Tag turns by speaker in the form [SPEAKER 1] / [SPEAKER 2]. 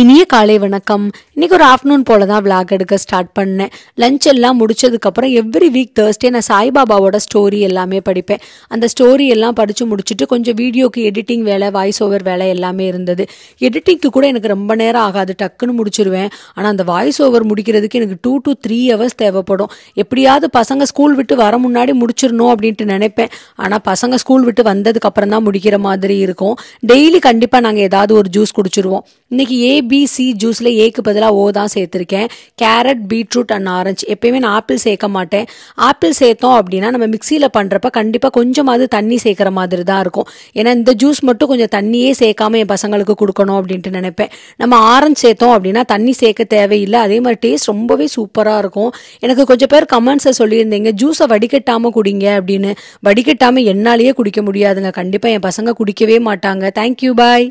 [SPEAKER 1] இனிய காலை வணக்கம். இன்னைக்கு ஒரு ஆஃப்டர்நூன் போல தான் விளாக் எடுக்க ஸ்டார்ட் பண்ணேன். லஞ்ச் எல்லாம் முடிச்சதுக்கப்புறம் எவ்ரி வீக் தேர்ஸ்டே நான் சாய்பாபாவோட ஸ்டோரி எல்லாமே படிப்பேன். அந்த ஸ்டோரி எல்லாம் படித்து முடிச்சுட்டு கொஞ்சம் வீடியோக்கு எடிட்டிங் வேலை வாய்ஸ் ஓவர் வேலை எல்லாமே இருந்தது. எடிட்டிங்க்கு கூட எனக்கு ரொம்ப நேரம் ஆகாது டக்குன்னு முடிச்சிருவேன். ஆனால் அந்த வாய்ஸ் ஓவர் முடிக்கிறதுக்கு எனக்கு டூ டு த்ரீ ஹவர்ஸ் தேவைப்படும். எப்படியாவது பசங்க ஸ்கூல் விட்டு வர முன்னாடி முடிச்சிடணும் அப்படின்ட்டு நினைப்பேன். ஆனால் பசங்க ஸ்கூல் விட்டு வந்ததுக்கு அப்புறம் தான் முடிக்கிற மாதிரி இருக்கும். டெய்லி கண்டிப்பாக நாங்கள் ஏதாவது ஒரு ஜூஸ் குடிச்சிருவோம். இன்னைக்கு ஏபிசி ஜூஸில் ஏக்கு பதிலாக ஓ தான் சேர்த்துருக்கேன். கேரட் பீட்ரூட் அண்ட் ஆரஞ்சு எப்பயுமே நான் ஆப்பிள் சேர்க்க மாட்டேன். ஆப்பிள் சேர்த்தோம் அப்படின்னா நம்ம மிக்சியில் பண்ணுறப்ப கண்டிப்பாக கொஞ்சமாவது தண்ணி சேர்க்குற மாதிரி தான் இருக்கும். ஏன்னா இந்த ஜூஸ் மட்டும் கொஞ்சம் தண்ணியே சேர்க்காம என் பசங்களுக்கு கொடுக்கணும் அப்படின்ட்டு நினைப்பேன். நம்ம ஆரஞ்சு சேர்த்தோம் அப்படின்னா தண்ணி சேர்க்க தேவையில்லை. அதே மாதிரி டேஸ்ட் ரொம்பவே சூப்பராக இருக்கும். எனக்கு கொஞ்சம் பேர் கமெண்ட்ஸை சொல்லியிருந்தீங்க ஜூஸை வடிகட்டாமல் குடிங்க அப்படின்னு. வடிகட்டாமல் என்னாலேயே குடிக்க முடியாதுங்க. கண்டிப்பாக என் பசங்க குடிக்கவே மாட்டாங்க. Thank you bye